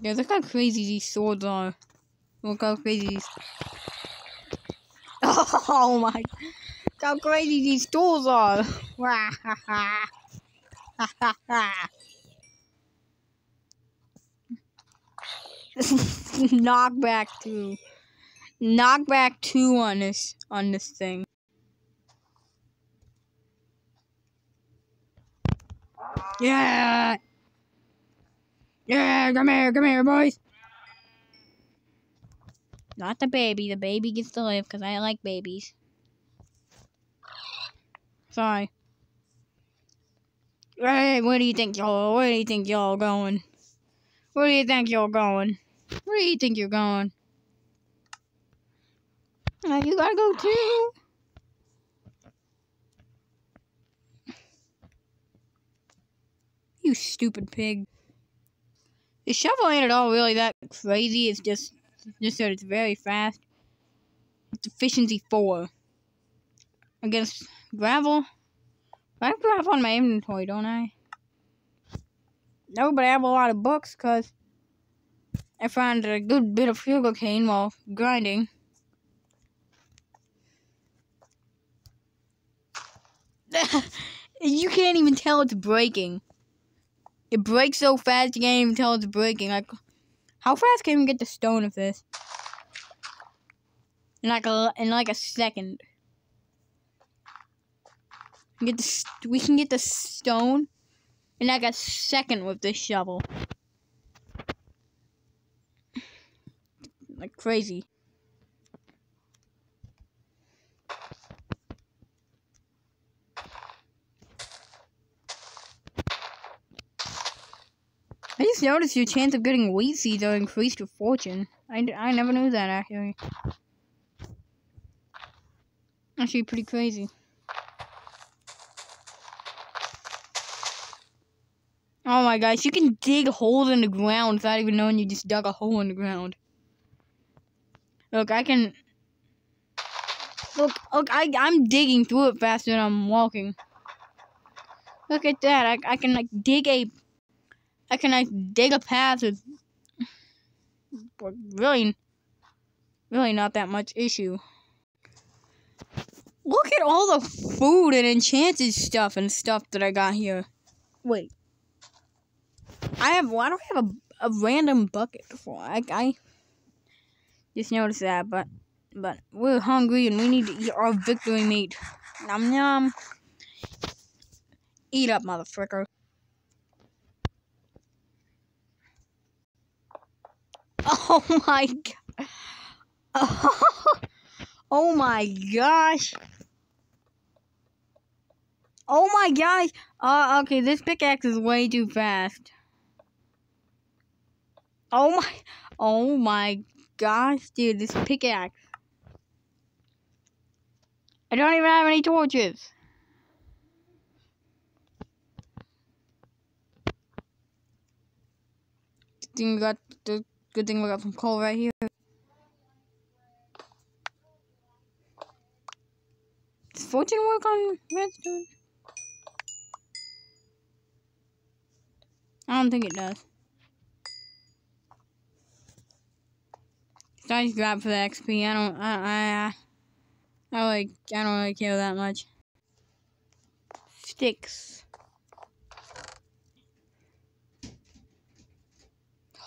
Yeah, look how crazy these swords are. Look how crazy these. Oh my! Look how crazy these tools are! Ha, ha, ha. Knockback two. Knockback two on this on this thing. Yeah. Yeah, come here, come here, boys. Not the baby. The baby gets to live because I like babies. Sorry. Hey, where do you think y'all? Where do you think y'all going? Where do you think you're going? Where do you think you're going? Uh, you gotta go too. You stupid pig. The shovel ain't at all really that crazy. It's just just that it's very fast. It's efficiency four. Against gravel. I have gravel in my inventory, don't I? No, but I have a lot of books because I found a good bit of sugar cane while grinding. you can't even tell it's breaking. It breaks so fast you can't even tell it's breaking. Like, how fast can we get the stone of this? In like a in like a second. Get the we can get the stone in like a second with this shovel. Like crazy. Just noticed your chance of getting wheat seeds are increased with fortune. I, I never knew that actually. Actually, pretty crazy. Oh my gosh, you can dig holes in the ground without even knowing you just dug a hole in the ground. Look, I can. Look, look, I, I'm digging through it faster than I'm walking. Look at that. I, I can, like, dig a. I can, like, dig a path with. Really. Really not that much issue. Look at all the food and enchanted stuff and stuff that I got here. Wait. I have. Why do I have a, a random bucket for? I, I just noticed that, but but we're hungry and we need to eat our victory meat. Nom nom. Eat up, motherfucker. Oh my god. Oh my gosh. Oh my gosh. Uh, okay, this pickaxe is way too fast. Oh my, oh my gosh, dude, this pickaxe. I don't even have any torches. Got the good thing we got some coal right here. Does fortune work on redstone? I don't think it does. So I just grab for the XP. I don't. I. I. I like. I don't really care that much. Sticks.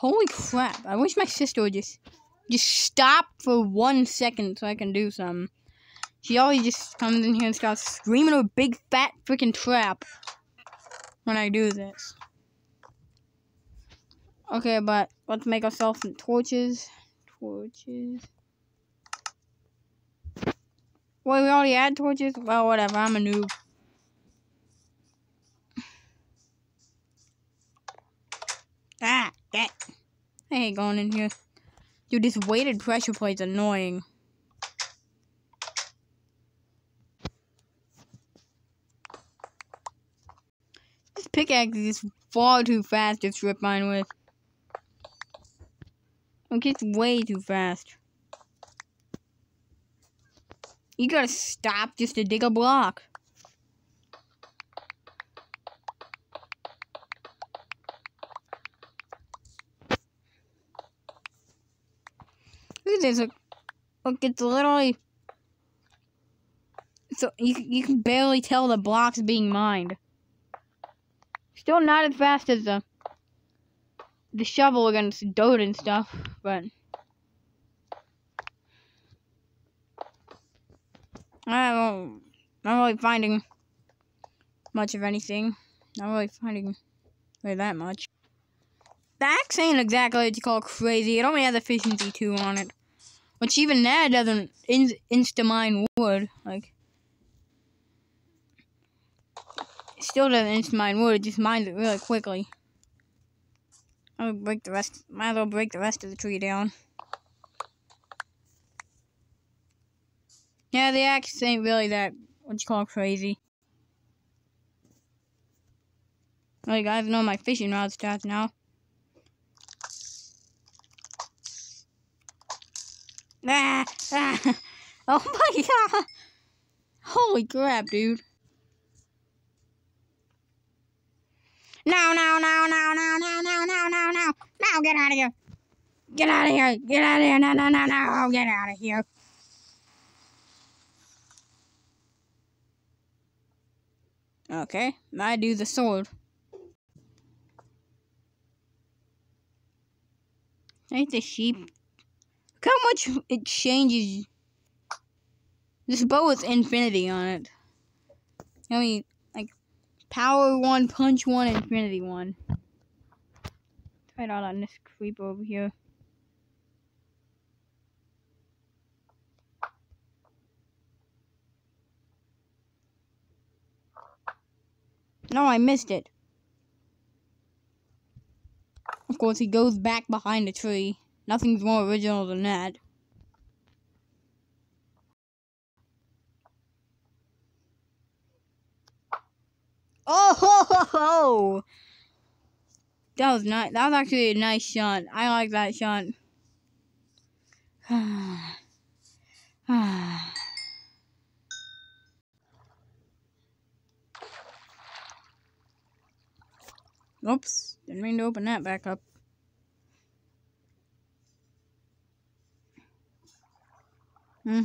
Holy crap! I wish my sister would just just stop for one second so I can do something. She always just comes in here and starts screaming a big fat freaking trap when I do this. Okay, but let's make ourselves some torches. Torches. Wait, we already had torches? Well, whatever. I'm a noob. Ah, that. I hate going in here. Dude, this weighted pressure plate's annoying. This pickaxe is far too fast to strip mine with. It gets way too fast. You gotta stop just to dig a block. Look it's literally. So you you can barely tell the blocks being mined. Still not as fast as the the shovel against dirt and stuff, but I don't, not really finding much of anything. Not really finding really that much. The axe ain't exactly what you call crazy. It only has efficiency 2 on it. Which even that doesn't in insta mine wood. Like, still doesn't insta mine wood, it just mines it really quickly. I'll break the rest, might as well break the rest of the tree down. Yeah, the axe ain't really that, what you call crazy. You guys know my fishing rod stats now. Oh my god! Holy crap, dude. No, no, no, no, no, no, no, no, no, no. No, get out of here. Get out of here. Get out of here. No, no, no, no. Oh, get out of here. Okay, I do the sword. Hate the sheep. Look how much it changes. This bow with infinity on it. I mean, like, power one, punch one, infinity one. Try it out on this creeper over here. No, I missed it. Of course, he goes back behind the tree. Nothing's more original than that. Oh ho ho ho! That was nice. That was actually a nice shot. I like that shot. Oops, didn't mean to open that back up. That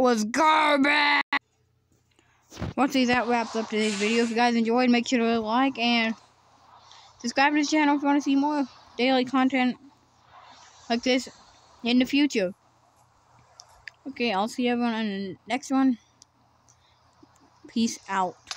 was garbage! Once that wraps up today's video. If you guys enjoyed, make sure to like and subscribe to this channel if you want to see more daily content like this in the future. Okay, I'll see everyone on the next one. Peace out.